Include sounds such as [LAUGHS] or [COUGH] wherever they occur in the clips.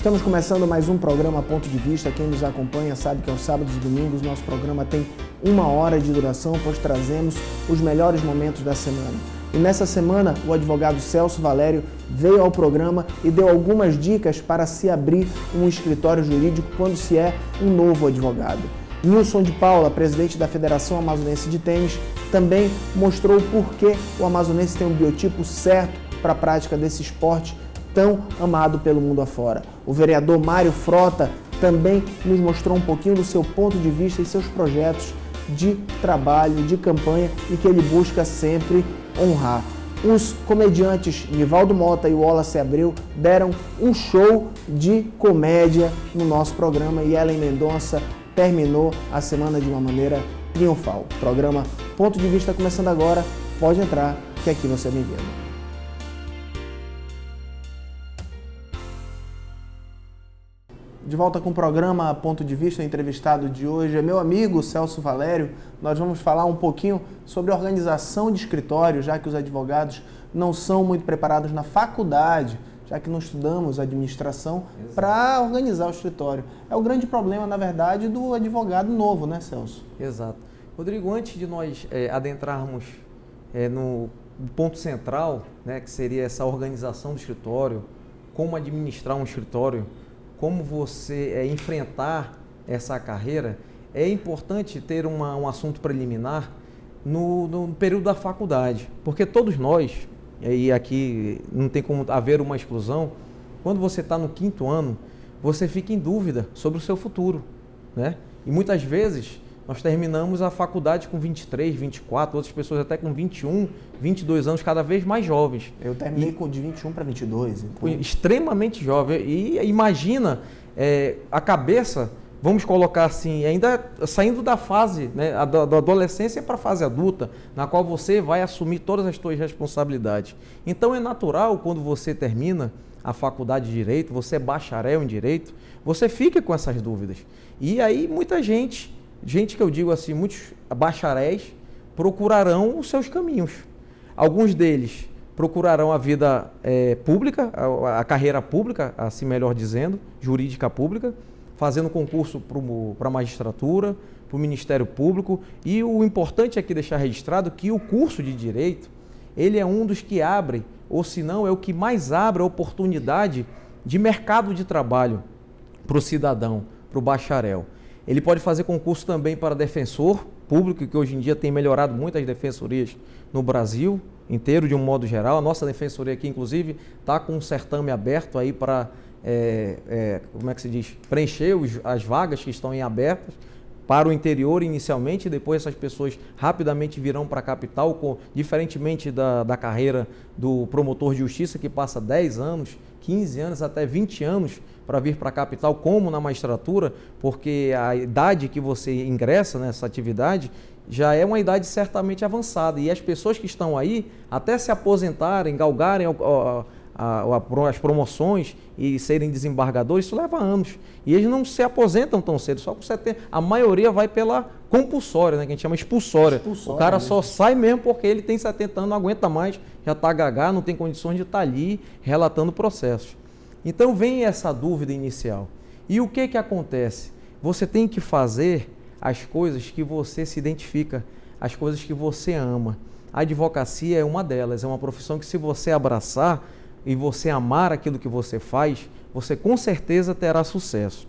Estamos começando mais um programa Ponto de Vista. Quem nos acompanha sabe que aos sábados e domingos nosso programa tem uma hora de duração, pois trazemos os melhores momentos da semana. E nessa semana, o advogado Celso Valério veio ao programa e deu algumas dicas para se abrir um escritório jurídico quando se é um novo advogado. Nilson de Paula, presidente da Federação Amazonense de Tênis, também mostrou por que o amazonense tem um biotipo certo para a prática desse esporte tão amado pelo mundo afora. O vereador Mário Frota também nos mostrou um pouquinho do seu ponto de vista e seus projetos de trabalho, de campanha e que ele busca sempre honrar. Os comediantes Nivaldo Mota e Wallace Abreu deram um show de comédia no nosso programa e Ellen Mendonça terminou a semana de uma maneira triunfal. Programa Ponto de Vista começando agora. Pode entrar, que aqui você é bem-vindo. De volta com o programa Ponto de Vista, o entrevistado de hoje é meu amigo Celso Valério. Nós vamos falar um pouquinho sobre organização de escritório, já que os advogados não são muito preparados na faculdade, já que não estudamos administração para organizar o escritório. É o grande problema, na verdade, do advogado novo, né, Celso? Exato. Rodrigo, antes de nós é, adentrarmos é, no ponto central, né, que seria essa organização do escritório, como administrar um escritório, como você é, enfrentar essa carreira, é importante ter uma, um assunto preliminar no, no, período da faculdade, porque todos nós, e aqui não tem como haver uma exclusão, quando você está no quinto ano, você fica em dúvida sobre o seu futuro, né? E muitas vezes nós terminamos a faculdade com 23, 24, outras pessoas até com 21, 22 anos, cada vez mais jovens. Eu terminei e, com de 21 para 22. Então... Extremamente jovem. E imagina é, a cabeça, vamos colocar assim, ainda saindo da fase né, da, da adolescência para a fase adulta, na qual você vai assumir todas as suas responsabilidades. Então é natural quando você termina a faculdade de Direito, você é bacharel em Direito, você fica com essas dúvidas. E aí muita gente gente que eu digo assim, muitos bacharéis procurarão os seus caminhos. Alguns deles procurarão a vida é, pública, a, a, carreira pública, assim melhor dizendo, jurídica pública, fazendo concurso para a magistratura, para o Ministério Público. E o importante aqui deixar registrado que o curso de Direito, ele é um dos que abre, ou se não, é o que mais abre a oportunidade de mercado de trabalho para o cidadão, para o bacharel. Ele pode fazer concurso também para defensor público, que hoje em dia tem melhorado muito as defensorias no Brasil inteiro, de um modo geral. A nossa defensoria aqui, inclusive, está com um certame aberto aí para, é, é, como é que se diz, preencher os, as vagas que estão em abertas para o interior inicialmente, depois essas pessoas rapidamente virão para a capital, com, diferentemente da, da carreira do promotor de justiça, que passa 10 anos, 15 anos, até 20 anos para vir para a capital, como na magistratura, porque a idade que você ingressa nessa atividade já é uma idade certamente avançada. E as pessoas que estão aí, até se aposentarem, galgarem as promoções e serem desembargadores, isso leva anos. E eles não se aposentam tão cedo, só com 70. A maioria vai pela compulsória, né, que a gente chama expulsória. expulsória o cara mesmo. só sai mesmo porque ele tem 70 anos, não aguenta mais, já está gagá, não tem condições de estar tá ali relatando processos. Então vem essa dúvida inicial. E o que, que acontece? Você tem que fazer as coisas que você se identifica, as coisas que você ama. A advocacia é uma delas, é uma profissão que se você abraçar, e você amar aquilo que você faz, você com certeza terá sucesso.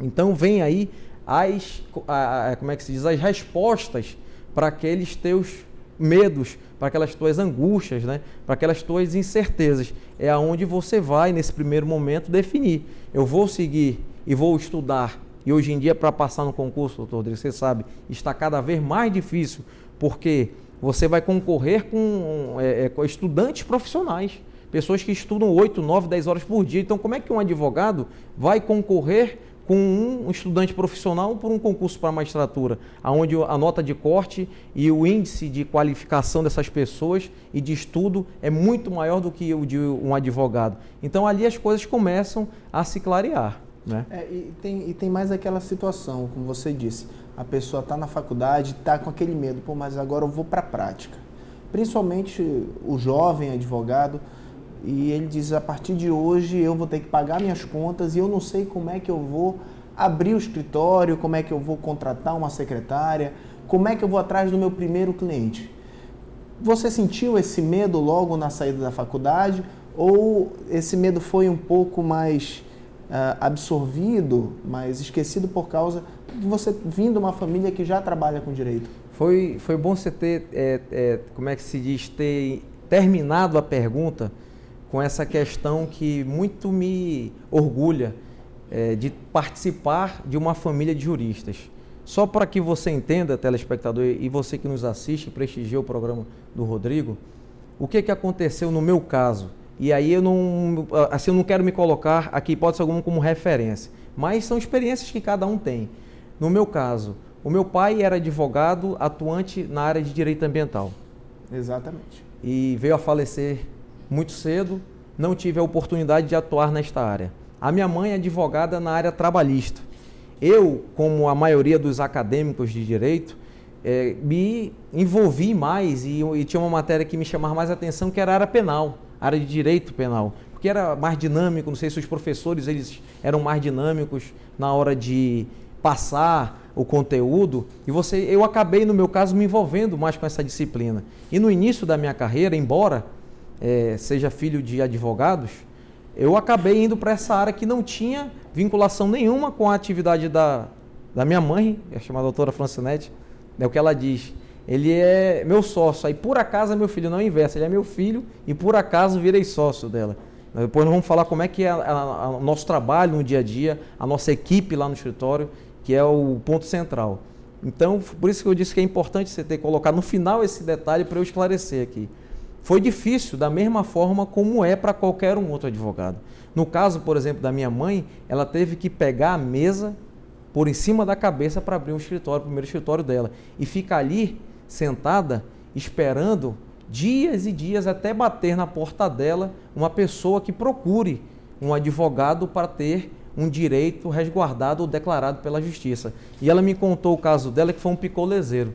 Então vem aí as, a, a, como é que se diz, as respostas para aqueles teus medos, para aquelas tuas angústias, né? para aquelas tuas incertezas. É aonde você vai, nesse primeiro momento, definir. Eu vou seguir e vou estudar. E hoje em dia, para passar no concurso, doutor Rodrigo, você sabe, está cada vez mais difícil, porque você vai concorrer com, é, é, com estudantes profissionais pessoas que estudam 8, 9, 10 horas por dia. Então, como é que um advogado vai concorrer com um estudante profissional por um concurso para magistratura, onde a nota de corte e o índice de qualificação dessas pessoas e de estudo é muito maior do que o de um advogado. Então, ali as coisas começam a se clarear. Né? É, e, tem, e tem mais aquela situação, como você disse, a pessoa está na faculdade, está com aquele medo, pô, mas agora eu vou para a prática. Principalmente o jovem advogado, e ele diz: a partir de hoje eu vou ter que pagar minhas contas e eu não sei como é que eu vou abrir o escritório, como é que eu vou contratar uma secretária, como é que eu vou atrás do meu primeiro cliente. Você sentiu esse medo logo na saída da faculdade ou esse medo foi um pouco mais uh, absorvido, mais esquecido por causa de você vindo de uma família que já trabalha com direito? Foi, foi bom você ter, é, é, como é que se diz, ter terminado a pergunta com essa questão que muito me orgulha é, de participar de uma família de juristas. Só para que você entenda, telespectador, e você que nos assiste, prestigia o programa do Rodrigo, o que, que aconteceu no meu caso? E aí eu não, assim, eu não quero me colocar aqui, pode ser alguma como referência, mas são experiências que cada um tem. No meu caso, o meu pai era advogado atuante na área de direito ambiental. Exatamente. E veio a falecer muito cedo, não tive a oportunidade de atuar nesta área. A minha mãe é advogada na área trabalhista. Eu, como a maioria dos acadêmicos de direito, é, me envolvi mais e, e, tinha uma matéria que me chamava mais atenção, que era a área penal, área de direito penal, porque era mais dinâmico, não sei se os professores eles eram mais dinâmicos na hora de passar o conteúdo, e você, eu acabei, no meu caso, me envolvendo mais com essa disciplina. E no início da minha carreira, embora é, seja filho de advogados, eu acabei indo para essa área que não tinha vinculação nenhuma com a atividade da, da minha mãe, é chamada doutora Francinete, é o que ela diz. Ele é meu sócio, aí por acaso é meu filho, não é inverso, ele é meu filho e por acaso virei sócio dela. Depois nós vamos falar como é que é o nosso trabalho no dia a dia, a nossa equipe lá no escritório, que é o ponto central. Então, por isso que eu disse que é importante você ter colocado no final esse detalhe para eu esclarecer aqui. Foi difícil, da mesma forma como é para qualquer um outro advogado. No caso, por exemplo, da minha mãe, ela teve que pegar a mesa por em cima da cabeça para abrir um escritório, o primeiro escritório dela, e ficar ali sentada esperando dias e dias até bater na porta dela uma pessoa que procure um advogado para ter um direito resguardado ou declarado pela justiça. E ela me contou o caso dela que foi um picolezeiro.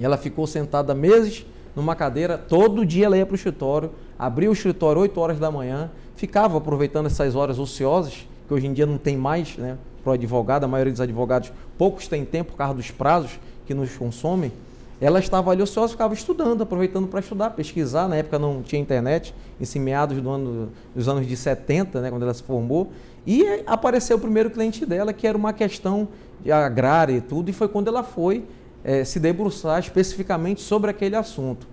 Ela ficou sentada meses numa cadeira, todo dia ela ia para o escritório, abria o escritório 8 horas da manhã, ficava aproveitando essas horas ociosas, que hoje em dia não tem mais né, para o advogado, a maioria dos advogados, poucos têm tempo por causa dos prazos que nos consomem. Ela estava ali ociosa, ficava estudando, aproveitando para estudar, pesquisar. Na época não tinha internet, em meados do ano, dos anos de 70, né, quando ela se formou. E apareceu o primeiro cliente dela, que era uma questão de agrária e tudo, e foi quando ela foi é, se debruçar especificamente sobre aquele assunto.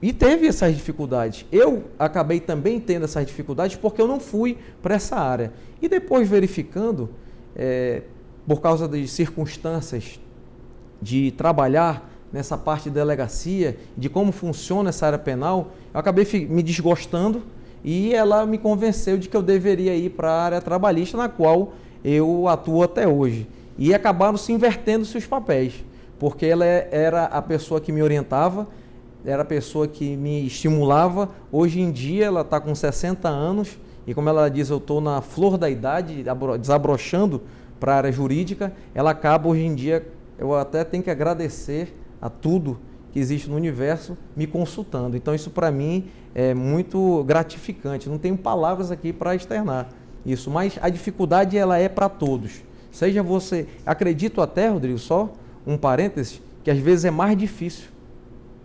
E teve essas dificuldades. Eu acabei também tendo essas dificuldades porque eu não fui para essa área. E depois verificando, é, por causa de circunstâncias de trabalhar nessa parte de delegacia, de como funciona essa área penal, eu acabei me desgostando e ela me convenceu de que eu deveria ir para a área trabalhista, na qual eu atuo até hoje. E acabaram se invertendo seus papéis porque ela é, era a pessoa que me orientava, era a pessoa que me estimulava. Hoje em dia ela está com 60 anos e, como ela diz, eu estou na flor da idade, desabrochando para a área jurídica. Ela acaba hoje em dia, eu até tenho que agradecer a tudo que existe no universo me consultando. Então isso para mim é muito gratificante. Não tenho palavras aqui para externar isso, mas a dificuldade ela é para todos. Seja você, acredito até, Rodrigo, só um parêntese, que às vezes é mais difícil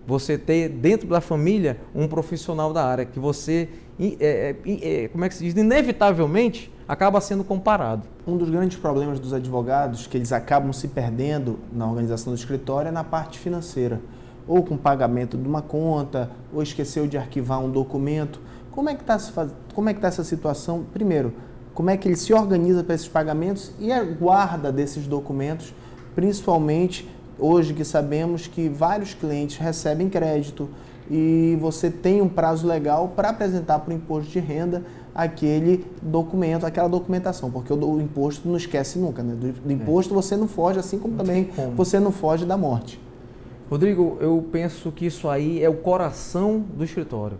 você ter dentro da família um profissional da área, que você, é, é, é, como é que se diz, inevitavelmente acaba sendo comparado. Um dos grandes problemas dos advogados que eles acabam se perdendo na organização do escritório é na parte financeira, ou com pagamento de uma conta, ou esqueceu de arquivar um documento. Como é que está como é que tá essa situação? Primeiro, como é que ele se organiza para esses pagamentos e a guarda desses documentos principalmente hoje que sabemos que vários clientes recebem crédito e você tem um prazo legal para apresentar para o imposto de renda aquele documento, aquela documentação, porque o, imposto não esquece nunca, né? Do, do imposto você não foge, assim como também você não foge da morte. Rodrigo, eu penso que isso aí é o coração do escritório,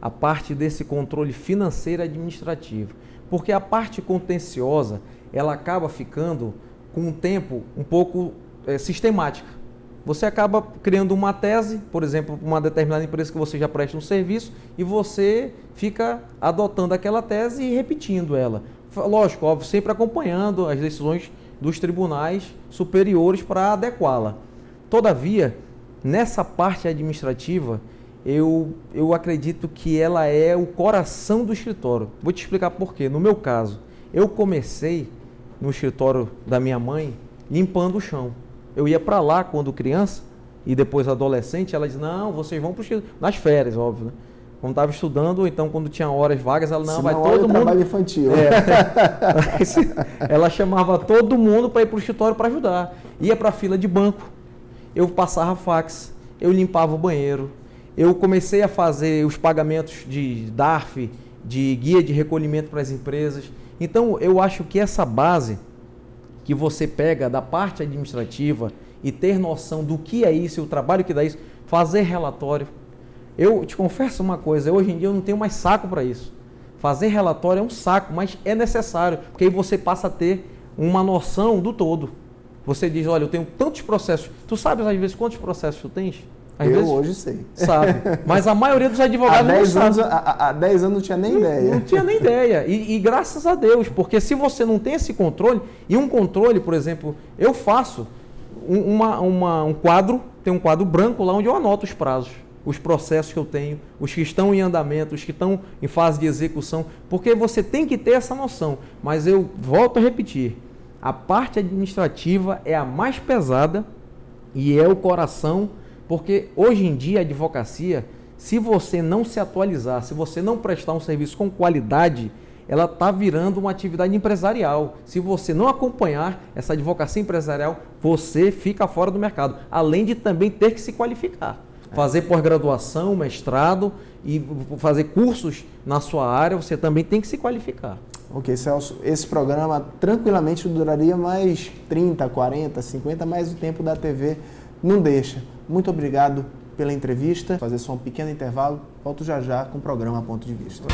a parte desse controle financeiro administrativo, porque a parte contenciosa ela acaba ficando com um tempo um pouco é, sistemática. você acaba criando uma tese, por exemplo, uma determinada empresa que você já presta um serviço e você fica adotando aquela tese e repetindo ela. Lógico, óbvio, sempre acompanhando as decisões dos tribunais superiores para adequá-la. Todavia, nessa parte administrativa, eu, eu acredito que ela é o coração do escritório. Vou te explicar por quê. No meu caso, eu comecei no escritório da minha mãe limpando o chão. Eu ia para lá quando criança e depois adolescente, ela diz: "Não, vocês vão para nas férias, óbvio, né? Quando estava estudando, então quando tinha horas vagas, ela não, vai todo mundo. trabalho infantil. É, [LAUGHS] [LAUGHS] ela chamava todo mundo para ir para o escritório para ajudar. Ia para a fila de banco, eu passava fax, eu limpava o banheiro, eu comecei a fazer os pagamentos de DARF, de guia de recolhimento para as empresas. Então, eu acho que essa base que você pega da parte administrativa e ter noção do que é isso, o trabalho que dá isso, fazer relatório. Eu te confesso uma coisa, hoje em dia eu não tenho mais saco para isso. Fazer relatório é um saco, mas é necessário, porque aí você passa a ter uma noção do todo. Você diz, olha, eu tenho tantos processos. Tu sabes às vezes quantos processos tu tens? Às eu hoje sei. Sabe. Mas a maioria dos advogados há não sabe. Anos, há, há 10 anos não tinha nem não, ideia. Não tinha nem ideia. E, e, graças a Deus, porque se você não tem esse controle, e um controle, por exemplo, eu faço um, uma, uma, um quadro, tem um quadro branco lá onde eu anoto os prazos, os processos que eu tenho, os que estão em andamento, os que estão em fase de execução, porque você tem que ter essa noção. Mas eu volto a repetir, a parte administrativa é a mais pesada e é o coração porque hoje em dia a advocacia, se você não se atualizar, se você não prestar um serviço com qualidade, ela está virando uma atividade empresarial. Se você não acompanhar essa advocacia empresarial, você fica fora do mercado. Além de também ter que se qualificar. Fazer pós-graduação, mestrado e fazer cursos na sua área, você também tem que se qualificar. Ok, Celso, esse programa tranquilamente duraria mais 30, 40, 50, mais o tempo da TV não deixa. Muito obrigado pela entrevista. Fazer só um pequeno intervalo. Volto já já com o programa Ponto de Vista.